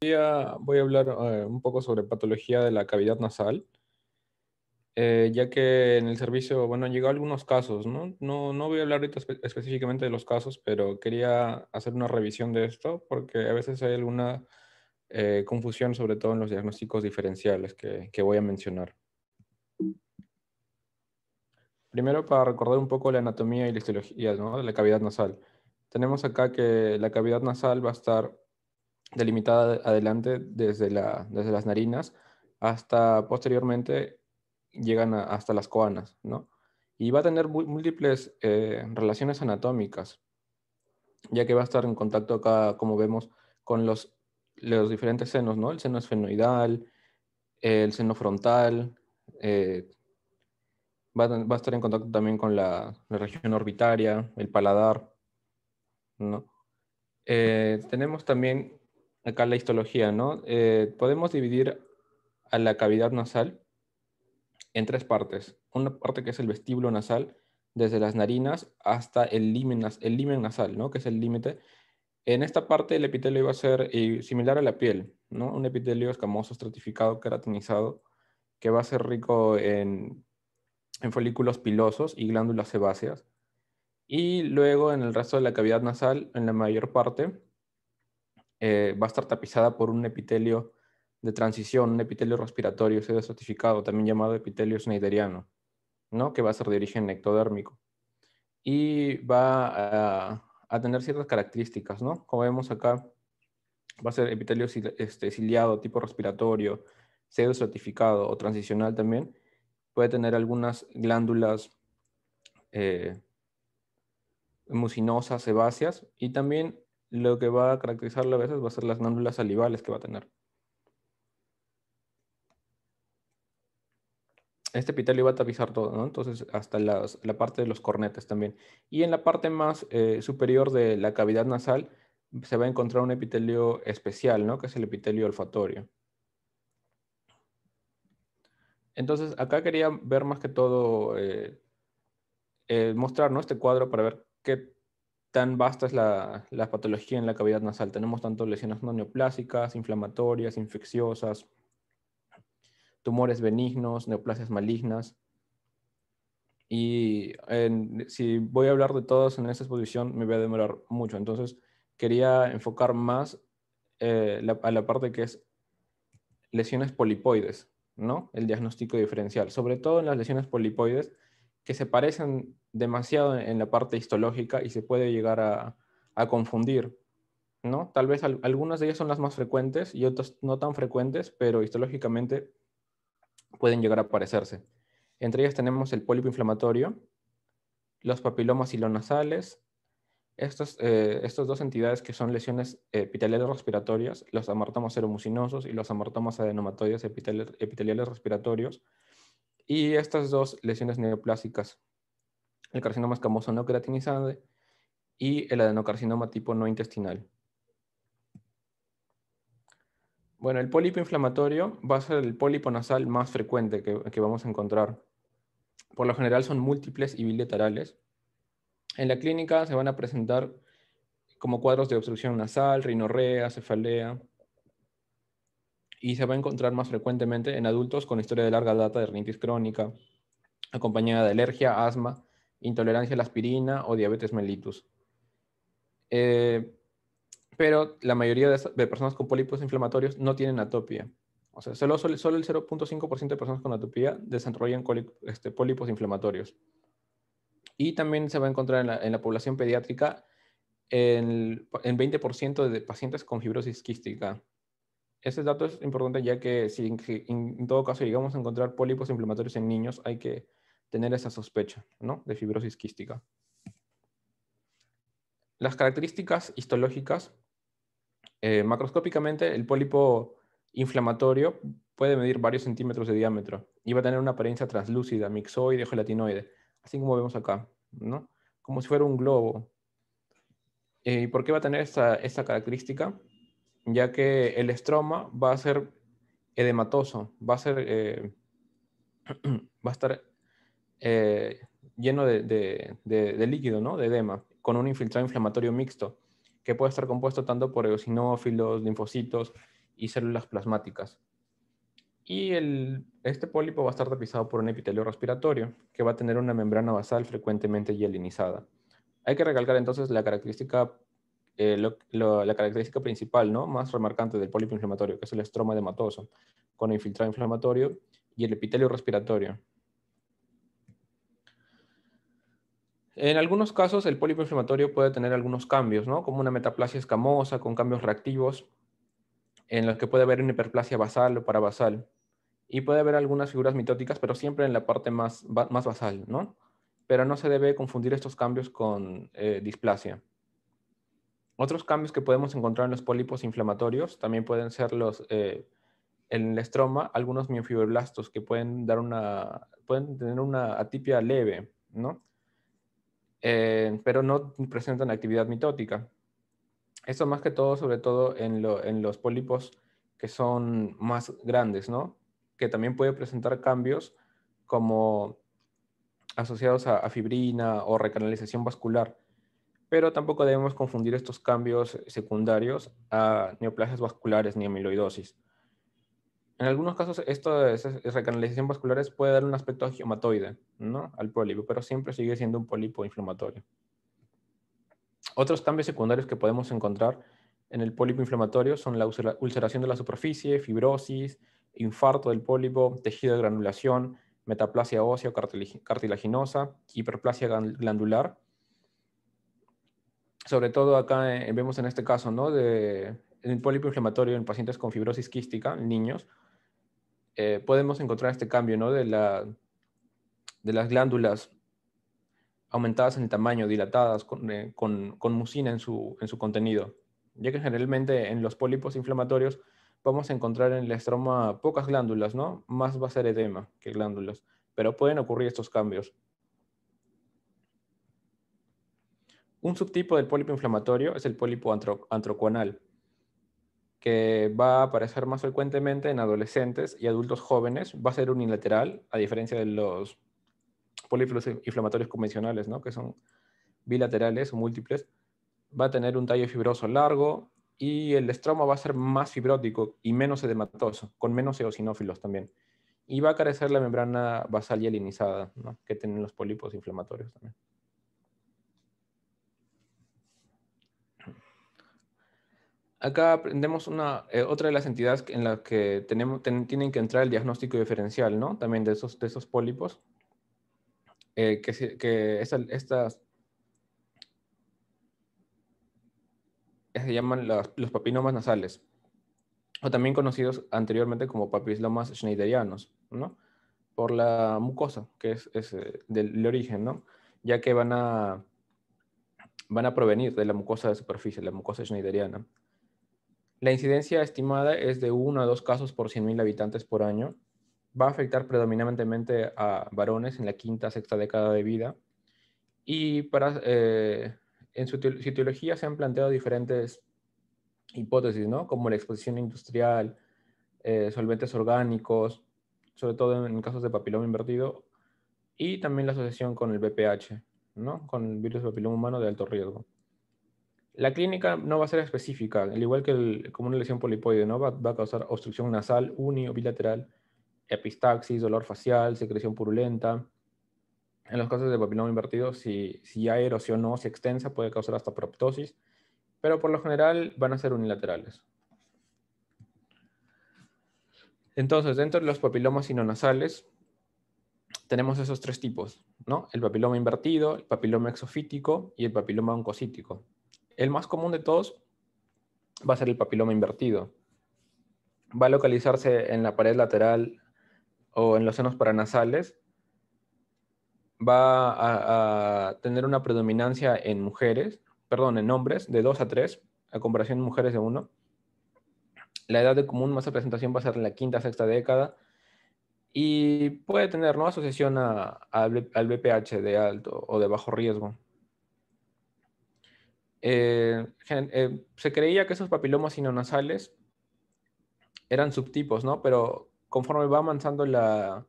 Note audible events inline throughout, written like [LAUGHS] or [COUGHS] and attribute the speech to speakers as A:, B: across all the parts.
A: Voy a, voy a hablar eh, un poco sobre patología de la cavidad nasal, eh, ya que en el servicio, bueno, han llegado algunos casos, ¿no? No, no voy a hablar ahorita específicamente de los casos, pero quería hacer una revisión de esto, porque a veces hay alguna eh, confusión, sobre todo en los diagnósticos diferenciales que, que voy a mencionar. Primero, para recordar un poco la anatomía y la histología de la cavidad nasal. Tenemos acá que la cavidad nasal va a estar delimitada adelante desde, la, desde las narinas hasta posteriormente llegan hasta las coanas, ¿no? Y va a tener múltiples eh, relaciones anatómicas, ya que va a estar en contacto acá, como vemos, con los, los diferentes senos, ¿no? El seno esfenoidal, el seno frontal, eh, va, a, estar en contacto también con la, región orbitaria, el paladar, ¿no? Eh, tenemos también acá la histología, ¿no? Eh, podemos dividir a la cavidad nasal en tres partes. Una parte que es el vestíbulo nasal, desde las narinas hasta el limen, nasal, ¿no? Que es el límite. En esta parte el epitelio va a ser eh, similar a la piel, ¿no? Un epitelio escamoso, estratificado, queratinizado, que va a ser rico en, en folículos pilosos y glándulas sebáceas. Y luego en el resto de la cavidad nasal, en la mayor parte, eh, va a estar tapizada por un epitelio de transición, un epitelio respiratorio pseudoestratificado, también llamado epitelio schneideriano, ¿no? que va a ser de origen ectodérmico. Y va a, tener ciertas características, ¿no? Como vemos acá, va a ser epitelio este, ciliado, tipo respiratorio, pseudoestratificado o transicional también. Puede tener algunas glándulas eh, mucinosas, sebáceas, y también lo que va a caracterizarlo a veces va a ser las glándulas salivales que va a tener. Este epitelio va a tapizar todo, ¿no? Entonces, hasta la parte de los cornetes también. Y en la parte más eh, superior de la cavidad nasal se va a encontrar un epitelio especial, ¿no? Que es el epitelio olfatorio. Entonces, acá quería ver más que todo, eh, eh, mostrar este cuadro para ver qué tan vasta es la, patología en la cavidad nasal. Tenemos tanto lesiones no neoplásicas, inflamatorias, infecciosas, tumores benignos, neoplasias malignas. Y si voy a hablar de todos en esta exposición, me voy a demorar mucho. Entonces, quería enfocar más eh, a la parte que es lesiones polipoides, ¿no? El diagnóstico diferencial. Sobre todo en las lesiones polipoides, que se parecen demasiado en la parte histológica y se puede llegar a, confundir, ¿no? Tal vez algunas de ellas son las más frecuentes y otras no tan frecuentes, pero histológicamente pueden llegar a parecerse. Entre ellas tenemos el pólipo inflamatorio, los papilomas hilonasales, estos, eh, estas dos entidades que son lesiones epiteliales respiratorias, los amartomas seromucinosos y los amartomas adenomatoides epiteliales respiratorios, y estas dos lesiones neoplásicas, el carcinoma escamoso no queratinizado y el adenocarcinoma tipo no intestinal. Bueno, el pólipo inflamatorio va a ser el pólipo nasal más frecuente que, vamos a encontrar. Por lo general son múltiples y bilaterales. En la clínica se van a presentar como cuadros de obstrucción nasal, rinorrea, cefalea, y se va a encontrar más frecuentemente en adultos con historia de larga data de rinitis crónica, acompañada de alergia, asma, intolerancia a la aspirina o diabetes mellitus. Eh, pero la mayoría de, personas con pólipos inflamatorios no tienen atopia. O sea, solo, el 0.5% de personas con atopía desarrollan este, pólipos inflamatorios. Y también se va a encontrar en la, población pediátrica en, en 20% de pacientes con fibrosis quística. Ese dato es importante ya que si en, todo caso llegamos a encontrar pólipos inflamatorios en niños, hay que tener esa sospecha ¿no? de fibrosis quística. Las características histológicas, eh, macroscópicamente el pólipo inflamatorio puede medir varios centímetros de diámetro y va a tener una apariencia translúcida, mixoide gelatinoide, así como vemos acá, ¿no? como si fuera un globo. Eh, ¿Y por qué va a tener esta, esta característica? ya que el estroma va a ser edematoso, va a, ser, eh, [CLEARS THROAT] va a estar eh, lleno de, líquido, ¿no? de edema, con un infiltrado inflamatorio mixto, que puede estar compuesto tanto por eosinófilos, linfocitos y células plasmáticas. Y este pólipo va a estar tapizado por un epitelio respiratorio, que va a tener una membrana basal frecuentemente hielinizada. Hay que recalcar entonces la característica, eh, principal, ¿no? más remarcante del pólipo inflamatorio, que es el estroma dematoso, con infiltrado inflamatorio y el epitelio respiratorio. En algunos casos, el pólipo inflamatorio puede tener algunos cambios, ¿no? como una metaplasia escamosa con cambios reactivos, en los que puede haber una hiperplasia basal o parabasal y puede haber algunas figuras mitóticas, pero siempre en la parte más, más basal, ¿no? Pero no se debe confundir estos cambios con eh, displasia. Otros cambios que podemos encontrar en los pólipos inflamatorios también pueden ser los, eh, en el estroma, algunos miofibroblastos que pueden, dar una, pueden tener una atipia leve, ¿no? Eh, pero no presentan actividad mitótica. Esto más que todo, sobre todo en, los pólipos que son más grandes, ¿no? que también puede presentar cambios como asociados a, fibrina o recanalización vascular. Pero tampoco debemos confundir estos cambios secundarios a neoplasias vasculares ni amiloidosis. En algunos casos, esto de recanalización vasculares puede dar un aspecto angiomatoide ¿no? al pólipo, pero siempre sigue siendo un pólipo inflamatorio. Otros cambios secundarios que podemos encontrar en el pólipo inflamatorio son la ulceración de la superficie, fibrosis, infarto del pólipo, tejido de granulación, metaplasia ósea o cartilaginosa, hiperplasia glandular. Sobre todo acá eh, vemos en este caso, ¿no? El pólipo inflamatorio en pacientes con fibrosis quística, niños, eh, podemos encontrar este cambio, ¿no? De, la, de las glándulas aumentadas en el tamaño, dilatadas, con, eh, mucina en su, en su contenido. Ya que generalmente en los pólipos inflamatorios vamos a encontrar en el estroma pocas glándulas, ¿no? Más va a ser edema que glándulas, pero pueden ocurrir estos cambios. Un subtipo del pólipo inflamatorio es el pólipo antroconal, que va a aparecer más frecuentemente en adolescentes y adultos jóvenes. Va a ser unilateral, a diferencia de los pólipos inflamatorios convencionales, ¿no? que son bilaterales o múltiples. Va a tener un tallo fibroso largo, y el estroma va a ser más fibrótico y menos edematoso, con menos eosinófilos también. Y va a carecer la membrana basal hielinizada, que tienen los pólipos inflamatorios también. Acá aprendemos una, eh, otra de las entidades en las que tienen que entrar el diagnóstico diferencial, ¿no? También de esos, de esos pólipos. Eh, que, que estas se llaman los papinomas nasales, o también conocidos anteriormente como papilomas schneiderianos, ¿no? Por la mucosa, que es, eh, del, origen, ¿no? Ya que van a, van a provenir de la mucosa de superficie, la mucosa schneideriana. La incidencia estimada es de 1 a 2 casos por 100.000 habitantes por año. Va a afectar predominantemente a varones en la quinta, sexta década de vida. Y para eh, en su etiología se han planteado diferentes hipótesis, ¿no? Como la exposición industrial, eh, solventes orgánicos, sobre todo en, casos de papiloma invertido, y también la asociación con el BPH, ¿no? Con el virus papiloma humano de alto riesgo. La clínica no va a ser específica, al igual que el, como una lesión polipoide, ¿no? Va, va, a causar obstrucción nasal, uni o bilateral, epistaxis, dolor facial, secreción purulenta, en los casos de papiloma invertido, si, si hay erosión no si extensa, puede causar hasta proptosis, pero por lo general van a ser unilaterales. Entonces, dentro de los papilomas sinonasales, tenemos esos tres tipos, ¿no? El papiloma invertido, el papiloma exofítico y el papiloma oncocítico. El más común de todos va a ser el papiloma invertido. Va a localizarse en la pared lateral o en los senos paranasales va a, tener una predominancia en mujeres, perdón, en hombres de 2 a 3, a comparación de mujeres de 1. La edad de común más representación va a ser en la quinta, sexta década y puede tener ¿no? asociación al BPH de alto o de bajo riesgo. Eh, eh, se creía que esos papilomas sinonasales eran subtipos, ¿no? Pero conforme va avanzando la,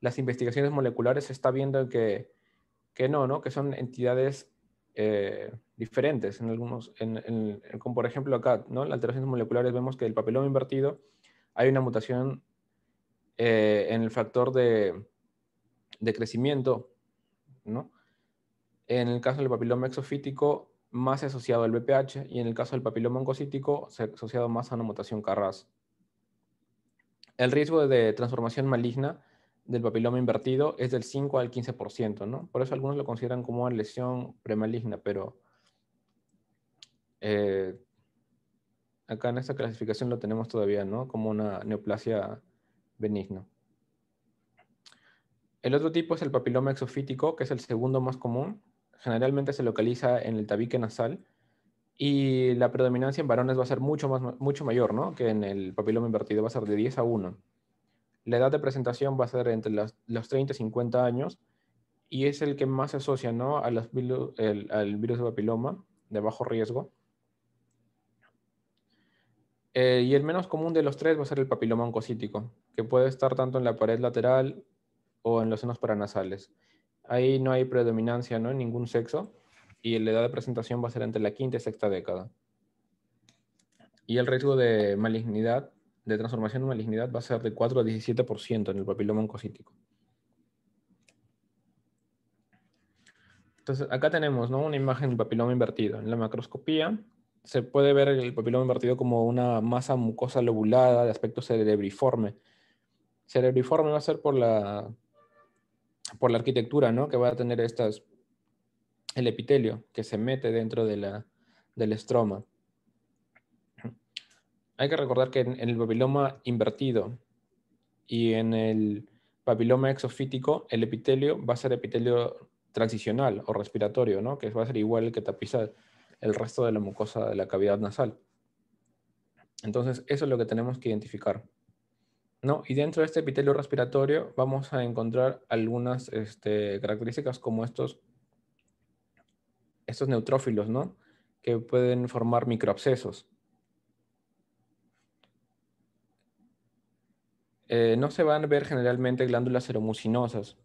A: las investigaciones moleculares se está viendo que, que no, ¿no? Que son entidades eh, diferentes en algunos, como por ejemplo acá, ¿no? En alteraciones moleculares vemos que el papiloma invertido hay una mutación en el factor de, de, crecimiento, ¿no? En el caso del papiloma exofítico, más asociado al BPH, y en el caso del papiloma oncocítico, asociado más a una mutación Carras. El riesgo de transformación maligna del papiloma invertido es del 5 al 15%, ¿no? Por eso algunos lo consideran como una lesión premaligna, pero eh, acá en esta clasificación lo tenemos todavía, ¿no? Como una neoplasia benigna. El otro tipo es el papiloma exofítico, que es el segundo más común. Generalmente se localiza en el tabique nasal y la predominancia en varones va a ser mucho, más, mucho mayor, ¿no? Que en el papiloma invertido va a ser de 10 a 1. La edad de presentación va a ser entre los 30 y 50 años y es el que más se asocia, ¿no? A al virus de papiloma de bajo riesgo. Eh, y el menos común de los tres va a ser el papiloma oncocítico, que puede estar tanto en la pared lateral o en los senos paranasales. Ahí no hay predominancia ¿no? en ningún sexo y la edad de presentación va a ser entre la quinta y sexta década. Y el riesgo de malignidad, de transformación en malignidad, va a ser de 4 a 17% en el papiloma oncocítico. Entonces, acá tenemos ¿no? una imagen del papiloma invertido. En la macroscopía se puede ver el papiloma invertido como una masa mucosa lobulada de aspecto cerebriforme. Cerebriforme va a ser por la, por la arquitectura, ¿no? Que va a tener estas, el epitelio que se mete dentro de la, del estroma. Hay que recordar que en, el papiloma invertido y en el papiloma exofítico, el epitelio va a ser epitelio transicional o respiratorio, ¿no? Que va a ser igual que tapiza el resto de la mucosa de la cavidad nasal. Entonces, eso es lo que tenemos que identificar. ¿No? Y dentro de este epitelio respiratorio vamos a encontrar algunas este, características como estos, estos neutrófilos, ¿no? que pueden formar microabscesos. Eh, no se van a ver generalmente glándulas seromucinosas,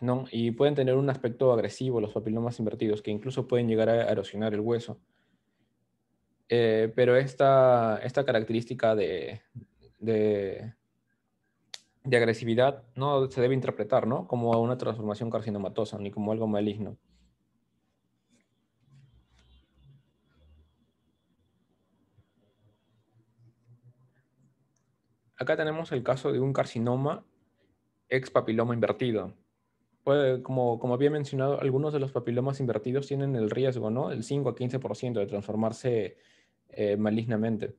A: ¿no? Y pueden tener un aspecto agresivo los papilomas invertidos, que incluso pueden llegar a erosionar el hueso. Eh, pero esta, esta característica de, de, agresividad no se debe interpretar ¿no? como una transformación carcinomatosa ni como algo maligno. Acá tenemos el caso de un carcinoma ex papiloma invertido como, como había mencionado, algunos de los papilomas invertidos tienen el riesgo, ¿no? El 5 a 15% de transformarse eh, malignamente.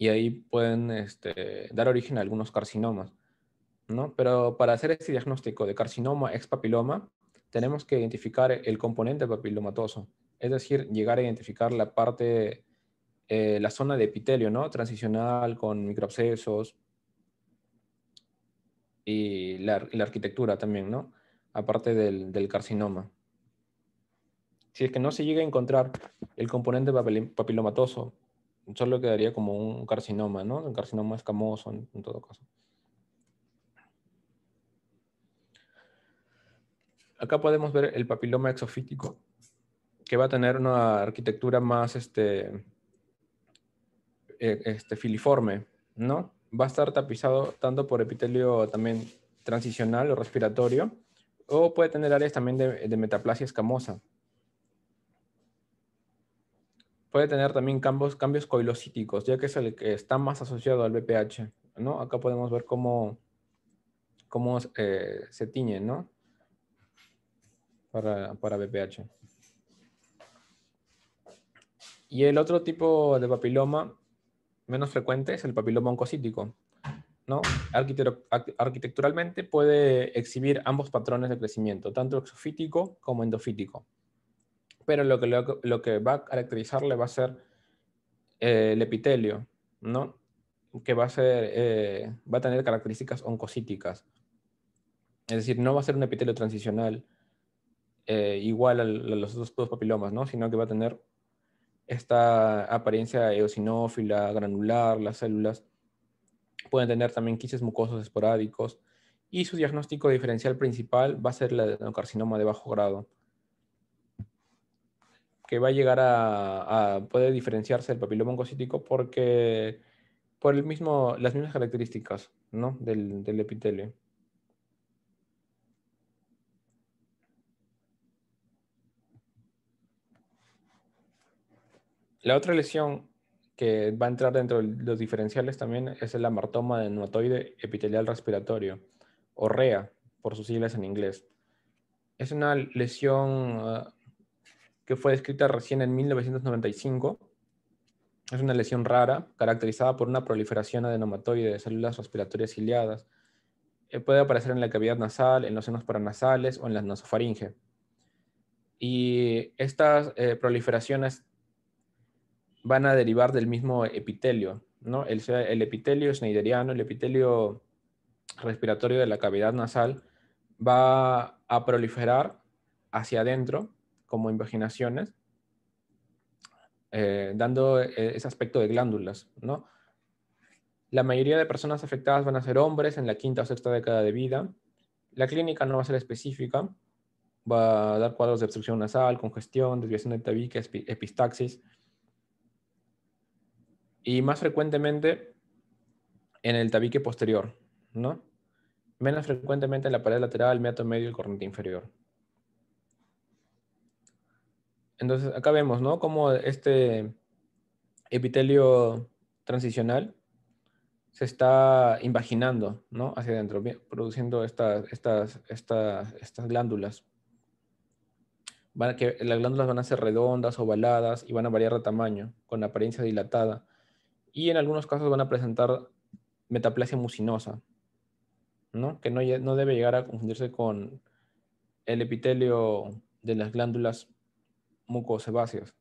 A: Y ahí pueden este, dar origen a algunos carcinomas, ¿no? Pero para hacer este diagnóstico de carcinoma ex papiloma, tenemos que identificar el componente papilomatoso, es decir, llegar a identificar la parte, eh, la zona de epitelio, ¿no? Transicional con microabscesos, y la, arquitectura también, ¿no? Aparte del, carcinoma. Si es que no se llega a encontrar el componente papilomatoso, solo quedaría como un carcinoma, ¿no? Un carcinoma escamoso en, todo caso. Acá podemos ver el papiloma exofítico, que va a tener una arquitectura más este, eh, este, filiforme, ¿no? va a estar tapizado tanto por epitelio también transicional o respiratorio, o puede tener áreas también de, metaplasia escamosa. Puede tener también cambios, cambios coilocíticos, ya que es el que está más asociado al BPH. ¿no? Acá podemos ver cómo, cómo eh, se tiñe ¿no? para, para BPH. Y el otro tipo de papiloma menos frecuente es el papiloma oncocítico. ¿no? Arquitecturalmente puede exhibir ambos patrones de crecimiento, tanto exofítico como endofítico. Pero lo que, lo, que va a caracterizarle va a ser eh, el epitelio, ¿no? que va a, ser, eh, va a tener características oncocíticas. Es decir, no va a ser un epitelio transicional eh, igual a, los otros dos papilomas, ¿no? sino que va a tener esta apariencia eosinófila, granular, las células pueden tener también quistes mucosos esporádicos y su diagnóstico diferencial principal va a ser el adenocarcinoma de bajo grado. Que va a llegar a, puede diferenciarse del papiloma oncocítico porque por el mismo, las mismas características ¿no? del, del epitelio. La otra lesión que va a entrar dentro de los diferenciales también es el amartoma de neumatoide epitelial respiratorio, o REA, por sus siglas en inglés. Es una lesión ah, que fue descrita recién en 1995. Es una lesión rara, caracterizada por una proliferación adenomatoide de células respiratorias ciliadas. Eh, puede aparecer en la cavidad nasal, en los senos paranasales o en la nasofaringe. Y estas eh, proliferaciones van a derivar del mismo epitelio, ¿no? El, el epitelio schneideriano, el epitelio respiratorio de la cavidad nasal, va a proliferar hacia adentro como invaginaciones, eh, dando eh, ese aspecto de glándulas, ¿no? La mayoría de personas afectadas van a ser hombres en la quinta o sexta década de vida. La clínica no va a ser específica, va a dar cuadros de obstrucción nasal, congestión, desviación de tabique, epistaxis, y más frecuentemente en el tabique posterior, ¿no? Menos frecuentemente en la pared lateral, meato medio y el cornete inferior. Entonces, acá vemos, ¿no? Cómo este epitelio transicional se está invaginando, ¿no? Hacia adentro, produciendo estas, estas, estas, estas glándulas. Van que, las glándulas van a ser redondas, ovaladas y van a variar de tamaño, con apariencia dilatada y en algunos casos van a presentar metaplasia mucinosa, ¿no? que no, no debe llegar a confundirse con el epitelio de las glándulas mucosebáceas.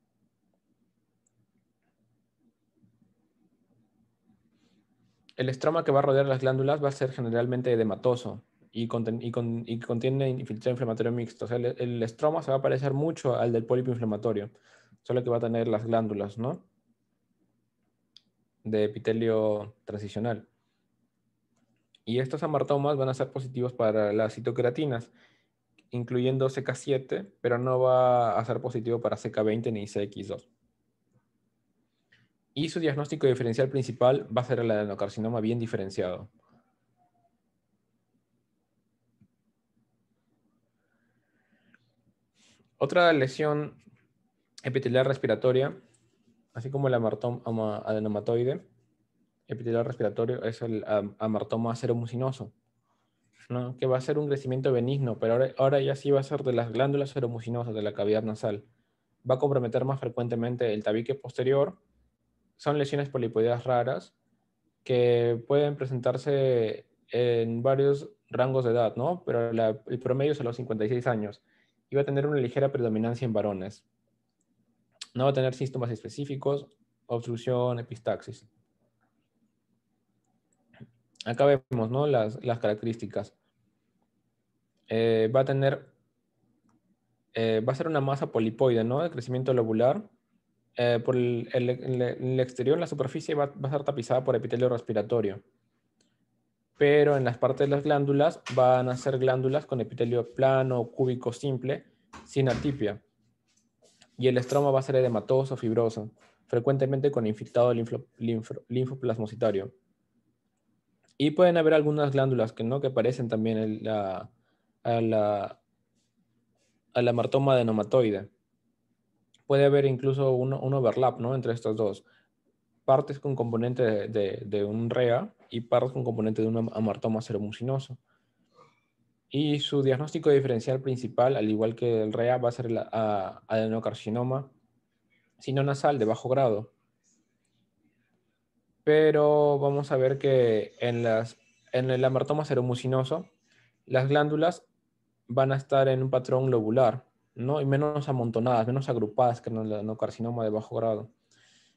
A: El estroma que va a rodear las glándulas va a ser generalmente edematoso y, contiene infiltrado inflamatorio mixto. O sea, el, el, estroma se va a parecer mucho al del pólipo inflamatorio, solo que va a tener las glándulas, ¿no? de epitelio transicional. Y estos amartomas van a ser positivos para las citocreatinas, incluyendo CK7, pero no va a ser positivo para CK20 ni CX2. Y su diagnóstico diferencial principal va a ser el adenocarcinoma bien diferenciado. Otra lesión epitelial respiratoria así como el amartoma adenomatoide epitelial respiratorio es el amartoma seromucinoso, ¿no? que va a ser un crecimiento benigno, pero ahora, ya sí va a ser de las glándulas seromucinosas de la cavidad nasal. Va a comprometer más frecuentemente el tabique posterior. Son lesiones polipoideas raras que pueden presentarse en varios rangos de edad, ¿no? pero el promedio es a los 56 años y va a tener una ligera predominancia en varones. No va a tener síntomas específicos, obstrucción, epistaxis. Acá vemos ¿no? las, características. Eh, va a tener, eh, va a ser una masa polipoide, ¿no? De crecimiento lobular. Eh, por el, el, exterior, la superficie va, a ser tapizada por epitelio respiratorio. Pero en las partes de las glándulas van a ser glándulas con epitelio plano, cúbico simple, sin atipia y el estroma va a ser edematoso, fibroso, frecuentemente con infiltrado linfoplasmocitario. Y pueden haber algunas glándulas que no que aparecen también la, a la a la martoma adenomatoide. Puede haber incluso un, overlap ¿no? entre estos dos. Partes con componente de, un REA y partes con componente de un amartoma seromucinoso. Y su diagnóstico diferencial principal, al igual que el REA, va a ser el adenocarcinoma sino nasal de bajo grado. Pero vamos a ver que en, las, en el amartoma seromucinoso, las glándulas van a estar en un patrón lobular, ¿no? Y menos amontonadas, menos agrupadas que en el adenocarcinoma de bajo grado.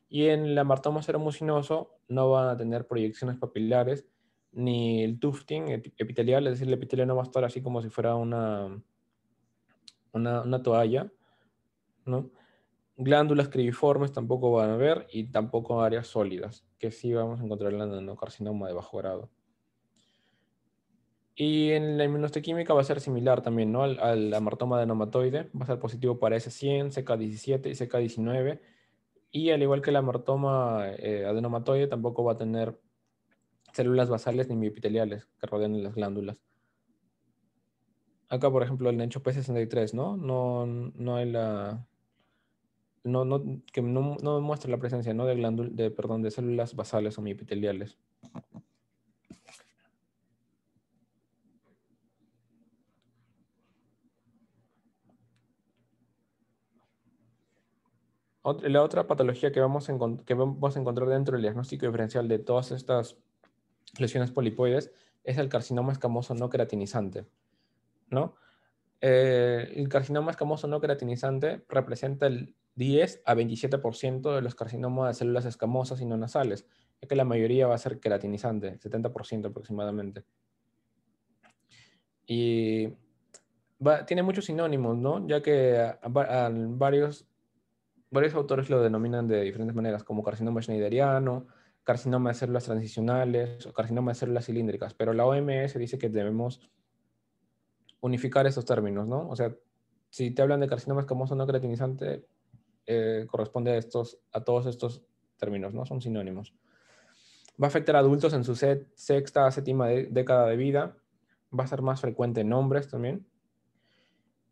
A: Y en el amartoma seromucinoso no van a tener proyecciones papilares, ni el tufting epitelial, es decir, el epitelio no va a estar así como si fuera una, una, toalla, ¿no? Glándulas cribiformes tampoco van a haber y tampoco áreas sólidas, que sí vamos a encontrar en el carcinoma de bajo grado. Y en la inmunohistoquímica va a ser similar también, ¿no? Al, al amartoma adenomatoide, va a ser positivo para S100, CK17 y CK19. Y al igual que el amartoma eh, adenomatoide, tampoco va a tener células basales ni miopiteliales que rodean las glándulas. Acá, por ejemplo, el Nencho P63, ¿no? No, no hay la... No, que no, no muestra la presencia ¿no? de, de, perdón, de células basales o miopiteliales. La otra patología que vamos, a encontrar dentro del diagnóstico diferencial de todas estas lesiones polipoides es el carcinoma escamoso no queratinizante. ¿no? Eh, el carcinoma escamoso no queratinizante representa el 10 a 27% de los carcinomas de células escamosas y no nasales, ya que la mayoría va a ser queratinizante, 70% aproximadamente. Y tiene muchos sinónimos, ¿no? Ya que varios varios autores lo denominan de diferentes maneras, como carcinoma schneideriano, carcinoma de células transicionales o carcinoma de células cilíndricas, pero la OMS dice que debemos unificar esos términos, ¿no? O sea, si te hablan de carcinoma escamoso no creatinizante, eh, corresponde a, estos, a todos estos términos, ¿no? Son sinónimos. Va a afectar a adultos en su sexta, séptima década de vida. Va a ser más frecuente en hombres también.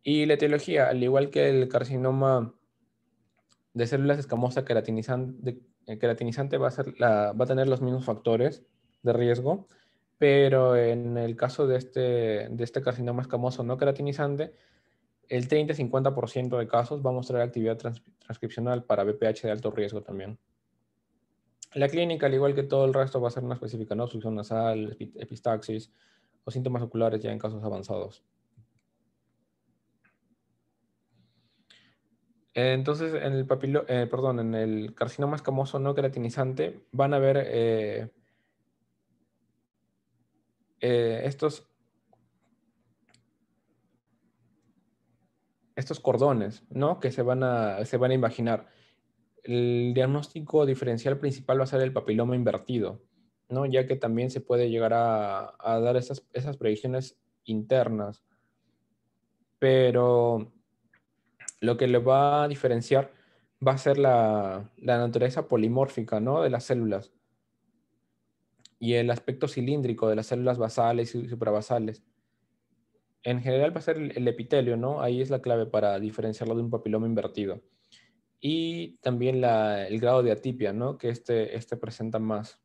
A: Y la etiología, al igual que el carcinoma de células escamosas queratinizante, eh, queratinizante va, a ser va a tener los mismos factores de riesgo, pero en el caso de este, de este carcinoma escamoso no queratinizante, el 30-50% de casos va a mostrar actividad transcripcional para BPH de alto riesgo también. La clínica, al igual que todo el resto, va a ser una específica, ¿no? Obstrucción nasal, epistaxis o síntomas oculares ya en casos avanzados. Entonces, en el papilo, eh, perdón, en el carcinoma escamoso no queratinizante van a ver eh, eh, estos, estos cordones, ¿no? Que se van, a, se van a imaginar. El diagnóstico diferencial principal va a ser el papiloma invertido, ¿no? Ya que también se puede llegar a, a dar esas, esas predicciones internas. Pero lo que le va a diferenciar va a ser la, naturaleza polimórfica ¿no? de las células y el aspecto cilíndrico de las células basales y suprabasales. En general va a ser el, epitelio, ¿no? Ahí es la clave para diferenciarlo de un papiloma invertido. Y también el grado de atipia, ¿no? Que este, este presenta más.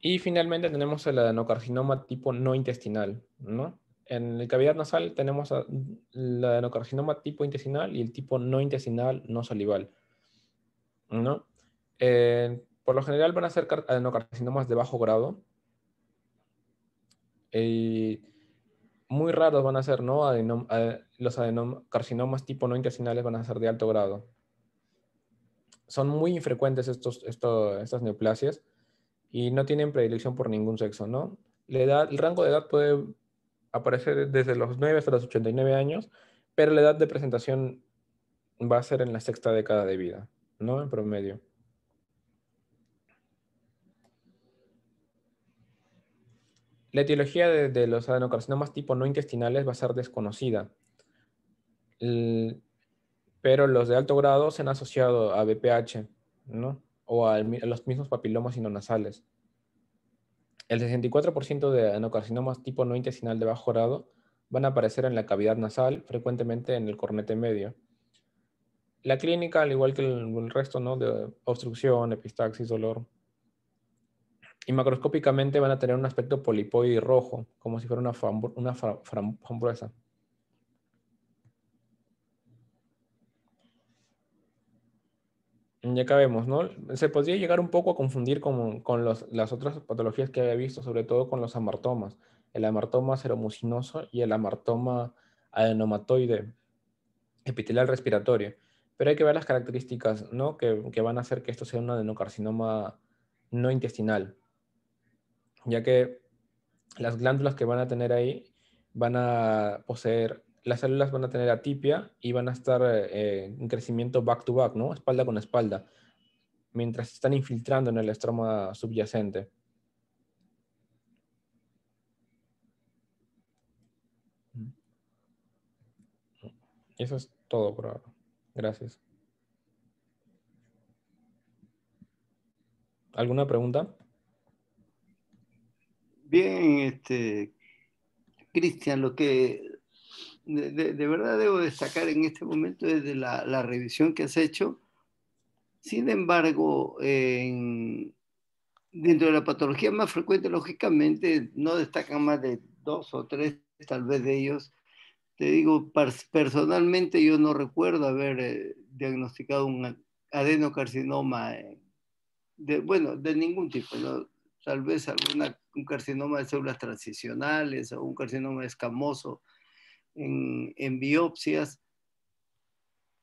A: Y finalmente tenemos el adenocarcinoma tipo no intestinal, ¿no? En la cavidad nasal tenemos el adenocarcinoma tipo intestinal y el tipo no intestinal no salival, ¿no? Eh, por lo general van a ser adenocarcinomas de bajo grado. Y muy raros van a ser, ¿no? los adenocarcinomas tipo no intestinales van a ser de alto grado. Son muy infrecuentes estas neoplasias y no tienen predilección por ningún sexo, ¿no? La edad, el rango de edad puede aparecer desde los 9 hasta los 89 años, pero la edad de presentación va a ser en la sexta década de vida, ¿no? En promedio. La etiología de, los adenocarcinomas tipo no intestinales va a ser desconocida, pero los de alto grado se han asociado a BPH, ¿no? O a los mismos papilomas nasales. El 64% de adenocarcinomas tipo no intestinal de bajo grado van a aparecer en la cavidad nasal, frecuentemente en el cornete medio. La clínica, al igual que el, resto, ¿no? de obstrucción, epistaxis, dolor. Y macroscópicamente van a tener un aspecto polipoide rojo, como si fuera una, una frambuesa. Ya cabemos, ¿no? Se podría llegar un poco a confundir con, las otras patologías que había visto, sobre todo con los amartomas, el amartoma ceromucinoso y el amartoma adenomatoide epitelial respiratorio. Pero hay que ver las características, ¿no? Que, que van a hacer que esto sea un adenocarcinoma no intestinal, ya que las glándulas que van a tener ahí van a poseer las células van a tener atipia y van a estar eh, en crecimiento back to back, ¿no? Espalda con espalda. mientras están infiltrando en el estroma subyacente. Eso es todo por ahora. Gracias. ¿Alguna pregunta?
B: Bien, este, Cristian, lo que de, verdad debo destacar en este momento es de la, revisión que has hecho. Sin embargo, dentro de la patología más frecuente, lógicamente, no destacan más de dos o tres, tal vez de ellos. Te digo, personalmente yo no recuerdo haber eh, diagnosticado un adenocarcinoma, de, bueno, de ningún tipo, tal vez alguna, un carcinoma de células transicionales o un carcinoma escamoso en, biopsias,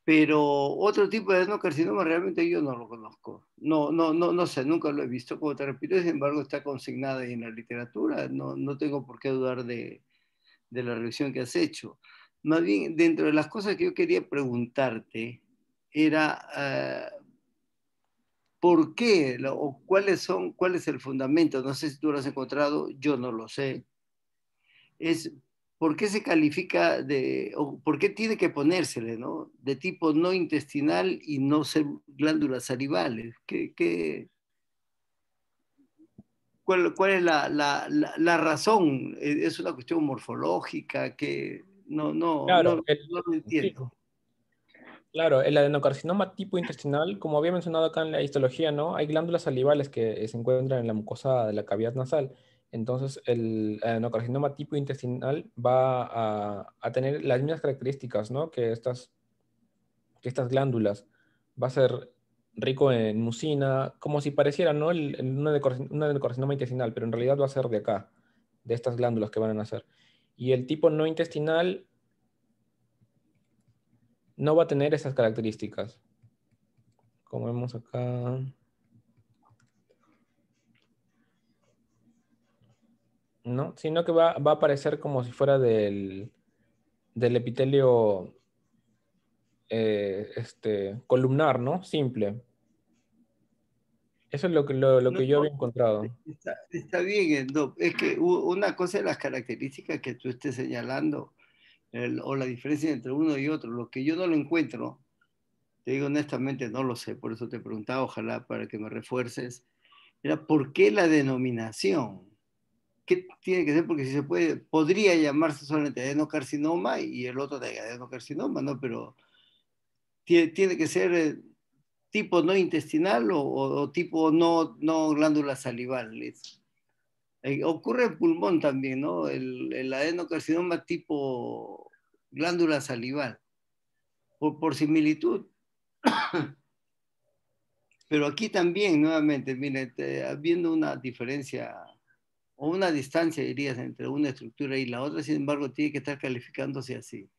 B: pero otro tipo de adenocarcinoma realmente yo no lo conozco. No, no, no, no sé, nunca lo he visto, como te repito, sin embargo está consignada en la literatura, no, no tengo por qué dudar de, de la revisión que has hecho. Más bien, dentro de las cosas que yo quería preguntarte, era eh, por qué o cuáles son, cuál es el fundamento, no sé si tú lo has encontrado, yo no lo sé, es ¿por qué se califica de, o por qué tiene que ponérsele, ¿no? De tipo no intestinal y no ser glándulas salivales. ¿Qué, cuál, es la, razón? ¿Es una cuestión morfológica que no, no, no, lo entiendo?
A: Claro, el adenocarcinoma tipo intestinal, como había mencionado acá en la histología, ¿no? Hay glándulas salivales que se encuentran en la mucosa de la cavidad nasal entonces, el adenocarcinoma tipo intestinal va a, tener las mismas características ¿no? que, estas, estas glándulas. Va a ser rico en mucina, como si pareciera ¿no? el, un adenocarcinoma intestinal, pero en realidad va a ser de acá, de estas glándulas que van a nacer. Y el tipo no intestinal no va a tener esas características. Como vemos acá. ¿No? Sino que va, a aparecer como si fuera del, del epitelio eh, este, columnar, ¿no? Simple. Eso es lo que, lo, que yo había encontrado.
B: Está, bien, es que una cosa de las características que tú estés señalando, o la diferencia entre uno y otro, lo que yo no lo encuentro, te digo honestamente, no lo sé, por eso te preguntaba, ojalá para que me refuerces, era por qué la denominación qué tiene que ser, porque si se puede, podría llamarse solamente adenocarcinoma y el otro de adenocarcinoma, ¿no? Pero tiene, que ser eh, tipo no intestinal o, tipo no, no glándula salival. Eh, ocurre en pulmón también, ¿no? El, el adenocarcinoma tipo glándula salival, por, por similitud. [COUGHS] Pero aquí también, nuevamente, mire, habiendo una diferencia o una distancia, dirías, entre una estructura y la otra, sin embargo, tiene que estar calificándose así.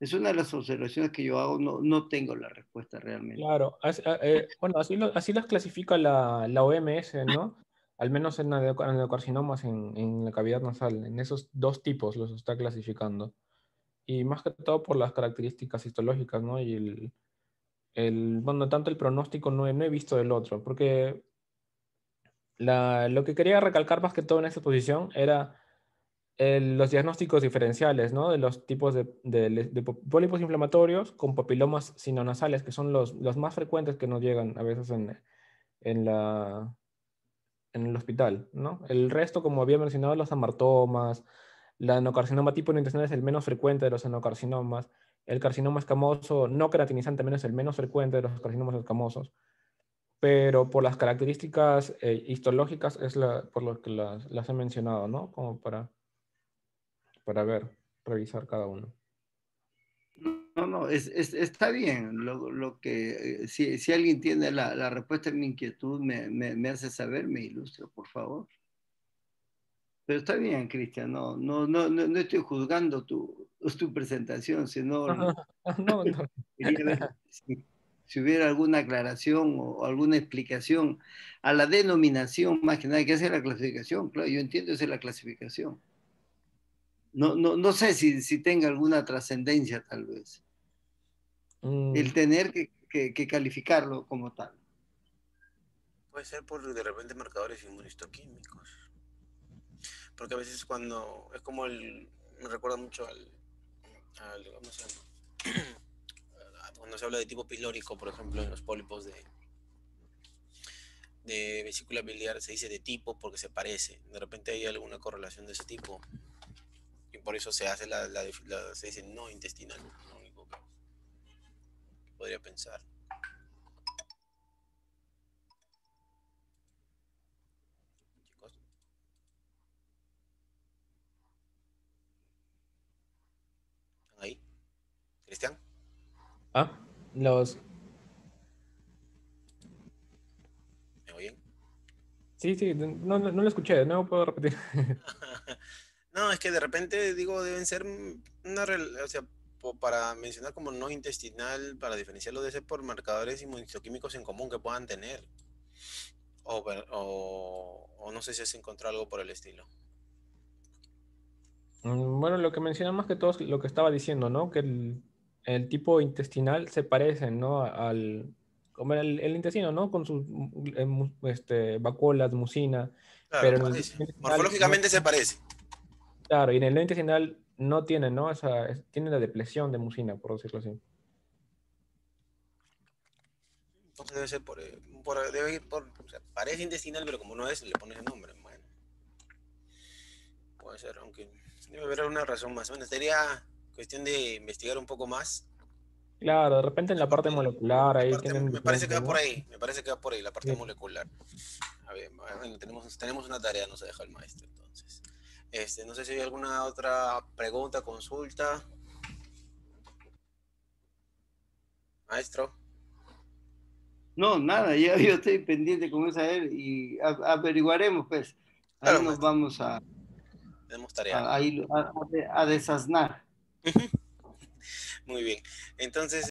B: Es una de las observaciones que yo hago, no, no tengo la respuesta realmente.
A: Claro, eh, bueno, así, así las clasifica la, la, OMS, ¿no? Al menos en adenocarcinomas en, en la cavidad nasal, en esos dos tipos los está clasificando. Y más que todo por las características histológicas, ¿no? Y el, el bueno, tanto el pronóstico no no he visto el otro, porque lo que quería recalcar más que todo en esta exposición era los diagnósticos diferenciales ¿no? de los tipos de, pólipos inflamatorios con papilomas sinonasales, que son los, más frecuentes que nos llegan a veces en, el hospital. ¿no? El resto, como había mencionado, los amartomas, la enocarcinoma tipo intestinal es el menos frecuente de los enocarcinomas, el carcinoma escamoso no queratinizante también es el menos frecuente de los carcinomas escamosos pero por las características eh, histológicas es por lo que las, he mencionado, ¿no? Como para, para ver, revisar cada uno.
B: No, no, es, está bien. Lo, que, eh, si, si, alguien tiene la, la, respuesta a mi inquietud, me, me, hace saber, me ilustra, por favor. Pero está bien, Cristian, no, no, no, no, estoy juzgando tu, tu presentación, sino... [LAUGHS] no, no si hubiera alguna aclaración o alguna explicación a la denominación, más que nada, que hace la clasificación. Claro, yo entiendo esa es la clasificación. No, no, no sé si, si tenga alguna trascendencia, tal vez. El mm. tener que, que, calificarlo como tal.
C: puede ser por de repente marcadores inmunistoquímicos. Porque a veces cuando es como el, me recuerda mucho al, ¿cómo se llama? [CLEARS THROAT] cuando se habla de tipo pilórico, por ejemplo, en los pólipos de, de vesícula biliar se dice de tipo porque se parece. De repente hay alguna correlación de ese tipo. Y por eso se hace la, la, se dice no intestinal, lo único que podría pensar. Cristian.
A: Ah, los.
C: ¿Me oyen?
A: Sí, sí, no, no, lo escuché, no puedo repetir. [LAUGHS]
C: no, es que de repente digo, deben ser una. O sea, para mencionar como no intestinal, para diferenciarlo de ser por marcadores inmunistoquímicos en común que puedan tener. O, o, o no sé si has encontrado algo por el estilo.
A: Mm, bueno, lo que menciona más que todo es lo que estaba diciendo, ¿no? Que el, el tipo intestinal se parece, ¿no? Al, como el, intestino, ¿no? Con sus eh, este, vacuolas, mucina.
C: pero Morfológicamente se parece.
A: Claro, y en el intestinal no tiene, ¿no? Esa, tiene la depresión de mucina, por decirlo así.
C: Entonces debe ser por, eh, debe ir por, o sea, parece intestinal, pero como no es, le pones el nombre. Bueno, puede ser, aunque debe haber una razón más. Bueno, sería cuestión de investigar un poco más.
A: Claro, de repente en la parte molecular ahí
C: Me parece que va por ahí, me parece que va por ahí, la parte molecular. A ver, bueno, tenemos, tenemos una tarea, nos deja el maestro entonces. Este, no sé si hay alguna otra pregunta, consulta. Maestro.
B: No, nada, yo, [LAUGHS] yo estoy pendiente con esa él y averiguaremos, pues. Ahí nos vamos a,
C: tenemos tarea.
B: a, a, a desasnar.
C: Muy bien. Entonces,